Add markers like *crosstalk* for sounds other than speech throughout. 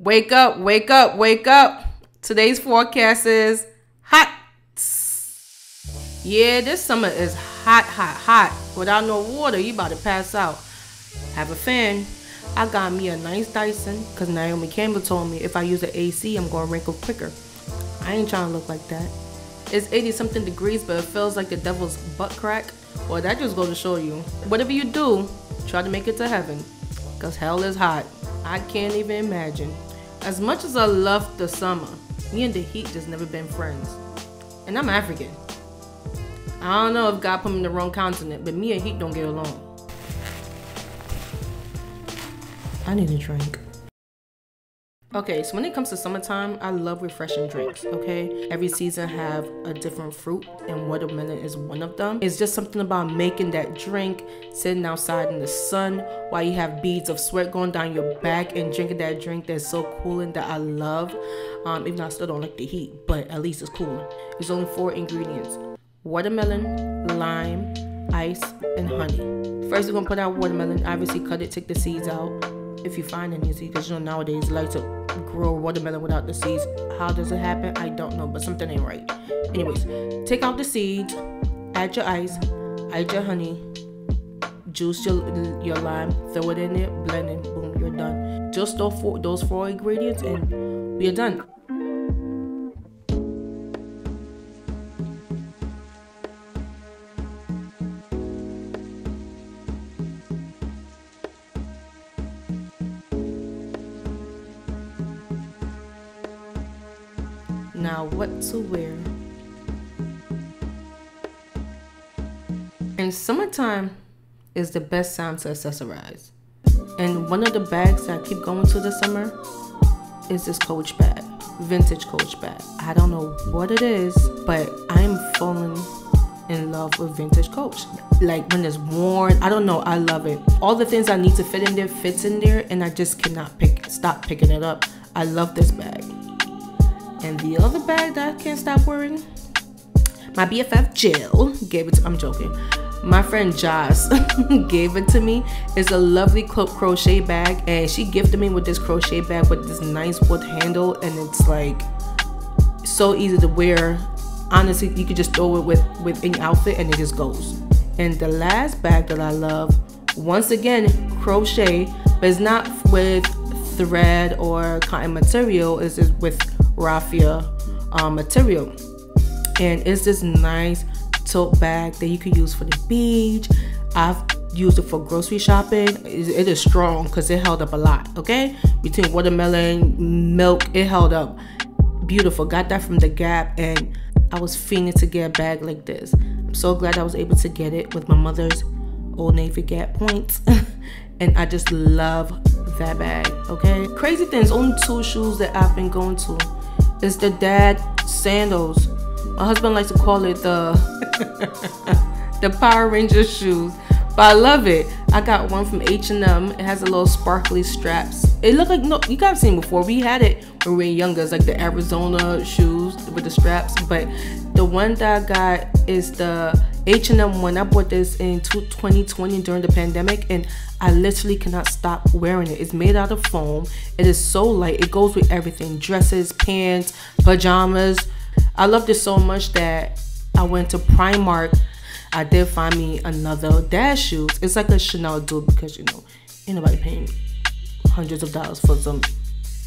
Wake up, wake up, wake up. Today's forecast is hot. Yeah, this summer is hot, hot, hot. Without no water, you about to pass out. Have a fan. I got me a nice Dyson because Naomi Campbell told me if I use an AC, I'm going to wrinkle quicker. I ain't trying to look like that. It's 80 something degrees, but it feels like the devil's butt crack. Well, that just goes to show you. Whatever you do, try to make it to heaven because hell is hot. I can't even imagine. As much as I love the summer, me and the heat just never been friends. And I'm African. I don't know if God put me in the wrong continent, but me and heat don't get along. I need a drink. Okay, so when it comes to summertime, I love refreshing drinks, okay? Every season have a different fruit and watermelon is one of them. It's just something about making that drink, sitting outside in the sun while you have beads of sweat going down your back and drinking that drink that's so cooling that I love. Um, even though I still don't like the heat, but at least it's cooling. It's only four ingredients. Watermelon, lime, ice, and honey. First we're gonna put out watermelon, obviously cut it, take the seeds out if you find any because you know nowadays like to grow watermelon without the seeds. How does it happen? I don't know, but something ain't right. Anyways, take out the seeds, add your ice, add your honey, juice your, your lime, throw it in there, blend it, boom, you're done. Just those four, those four ingredients and we're done. Now, what to wear? And summertime is the best time to accessorize. And one of the bags that I keep going to this summer is this Coach bag, vintage Coach bag. I don't know what it is, but I'm falling in love with vintage Coach. Like when it's worn, I don't know, I love it. All the things I need to fit in there fits in there, and I just cannot pick stop picking it up. I love this bag. And the other bag that I can't stop wearing, my BFF Jill gave it to, I'm joking. My friend Joss *laughs* gave it to me. It's a lovely crochet bag and she gifted me with this crochet bag with this nice wood handle and it's like so easy to wear. Honestly, you could just throw it with, with any outfit and it just goes. And the last bag that I love, once again, crochet, but it's not with thread or cotton material, it's just with raffia um, material. And it's this nice tote bag that you can use for the beach. I've used it for grocery shopping. It is strong because it held up a lot, okay? Between watermelon, milk, it held up. Beautiful. Got that from the Gap and I was fiending to get a bag like this. I'm so glad I was able to get it with my mother's Old Navy Gap points. *laughs* and I just love that bag, okay? Crazy things, only two shoes that I've been going to it's the dad sandals. My husband likes to call it the *laughs* the Power Ranger shoes. But I love it. I got one from H&M. It has a little sparkly straps. It looked like, no, you guys seen before. We had it when we were younger. It's like the Arizona shoes with the straps. But the one that I got is the H&M one. I bought this in 2020 during the pandemic. And I literally cannot stop wearing it. It's made out of foam. It is so light. It goes with everything. Dresses, pants, pajamas. I love it so much that I went to Primark. I did find me another dad shoes. It's like a Chanel dupe because you know, ain't nobody paying hundreds of dollars for some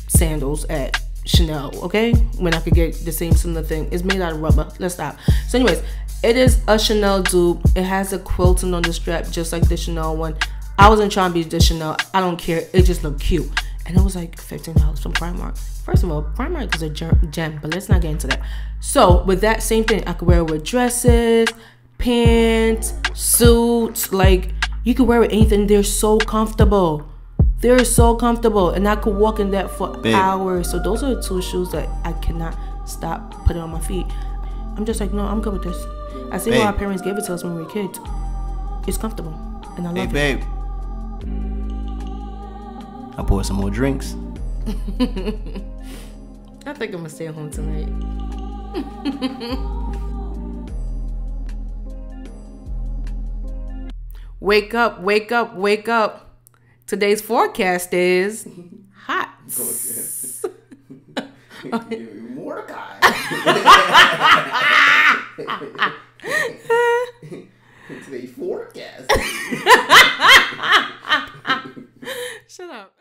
sandals at Chanel, okay? When I could get the same similar thing. It's made out of rubber. Let's stop. So anyways, it is a Chanel dupe. It has a quilting on the strap just like the Chanel one. I wasn't trying to be the Chanel. I don't care. It just looked cute. And it was like $15 from Primark. First of all, Primark is a gem, but let's not get into that. So with that same thing, I could wear it with dresses, pants, suits. Like you could wear it anything. They're so comfortable. They're so comfortable. And I could walk in that for Babe. hours. So those are the two shoes that I cannot stop putting on my feet. I'm just like, no, I'm good with this. I see why our parents gave it to us when we were kids. It's comfortable. And I love hey, it. babe. I poured some more drinks. *laughs* I think I'm gonna stay home tonight. *laughs* wake up, wake up, wake up. Today's forecast is hot. Mordecai. Today's forecast. *laughs* Shut up.